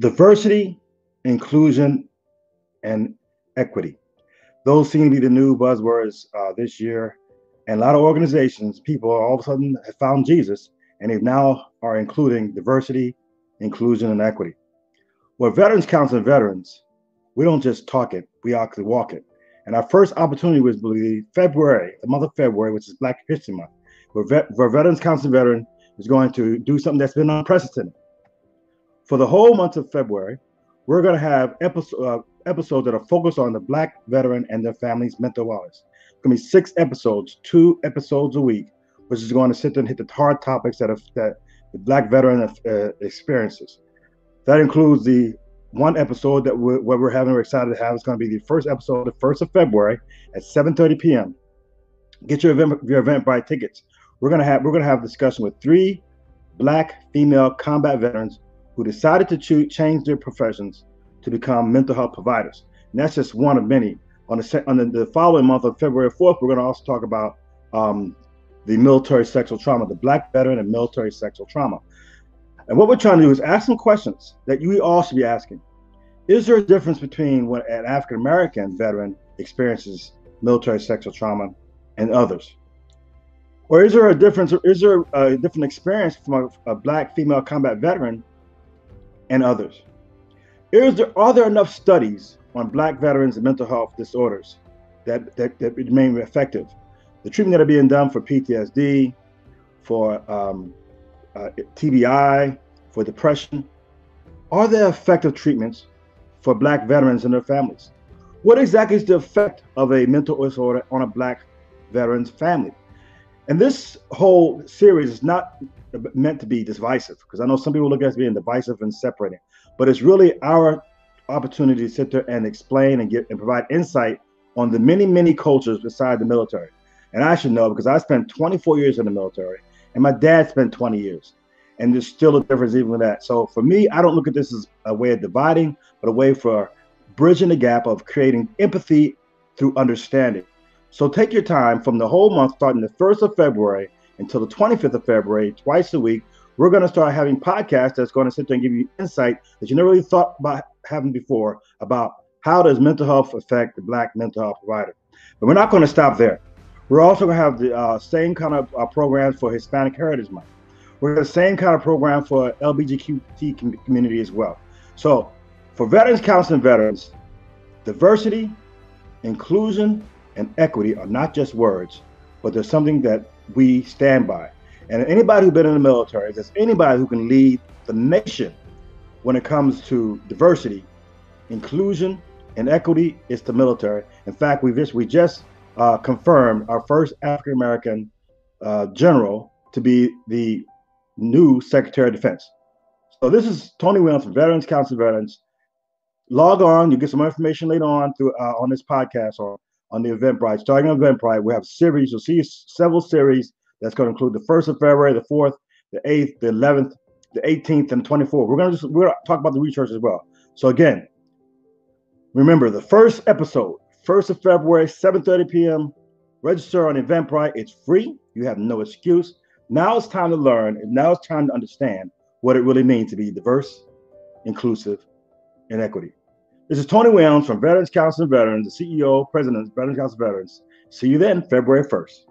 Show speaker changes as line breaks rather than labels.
Diversity, inclusion, and equity. Those seem to be the new buzzwords uh, this year. And a lot of organizations, people all of a sudden have found Jesus and they now are including diversity, inclusion, and equity. Well, Veterans Counseling Veterans, we don't just talk it, we actually walk it. And our first opportunity was believe February, the month of February, which is Black History Month, where, vet, where Veterans Counseling Veteran is going to do something that's been unprecedented. For the whole month of February, we're going to have episode, uh, episodes that are focused on the Black veteran and their family's mental wellness. It's going to be six episodes, two episodes a week, which is going to sit and hit the hard topics that, have, that the Black veteran uh, experiences. That includes the one episode that we're, what we're having, we're excited to have. It's going to be the first episode, the first of February at 7:30 p.m. Get your event, your event buy tickets. We're gonna have we're gonna have a discussion with three Black female combat veterans who decided to change their professions to become mental health providers. And that's just one of many. On the, on the, the following month of February 4th, we're going to also talk about um, the military sexual trauma, the Black veteran and military sexual trauma. And what we're trying to do is ask some questions that you all should be asking. Is there a difference between what an African American veteran experiences military sexual trauma and others? Or is there a difference, or is there a different experience from a, a black female combat veteran and others? Is there, are there enough studies on black veterans and mental health disorders that, that, that remain effective? The treatment that are being done for PTSD, for um, uh, TBI, for depression, are there effective treatments for black veterans and their families? What exactly is the effect of a mental disorder on a black veteran's family? And this whole series is not meant to be divisive because I know some people look at it as being divisive and separating, but it's really our opportunity to sit there and explain and get and provide insight on the many, many cultures beside the military. And I should know because I spent 24 years in the military and my dad spent 20 years. And there's still a difference even with that. So for me, I don't look at this as a way of dividing, but a way for bridging the gap of creating empathy through understanding. So take your time from the whole month, starting the 1st of February until the 25th of February, twice a week. We're going to start having podcasts that's going to sit there and give you insight that you never really thought about having before about how does mental health affect the Black mental health provider. But we're not going to stop there. We're also going to have the uh, same kind of uh, programs for Hispanic Heritage Month. We're the same kind of program for LGBTQ community as well. So for Veterans Counseling Veterans, diversity, inclusion, and equity are not just words, but they're something that we stand by. And anybody who's been in the military, if there's anybody who can lead the nation when it comes to diversity, inclusion, and equity, it's the military. In fact, we just we just uh, confirmed our first African American uh, general to be the new Secretary of Defense. So this is Tony Williams from Veterans Counseling Veterans. Log on, you get some information later on through uh, on this podcast or on the Eventbrite. Starting on Eventbrite, we have series. You'll see several series that's going to include the first of February, the fourth, the eighth, the eleventh, the 18th, and 24th. We're going to just we're going to talk about the research as well. So again, remember the first episode, first of February, 7:30 p.m. Register on Eventbrite. It's free. You have no excuse. Now it's time to learn, and now it's time to understand what it really means to be diverse, inclusive, and equity. This is Tony Williams from Veterans Counseling Veterans, the CEO, President of Veterans Counseling Veterans. See you then, February 1st.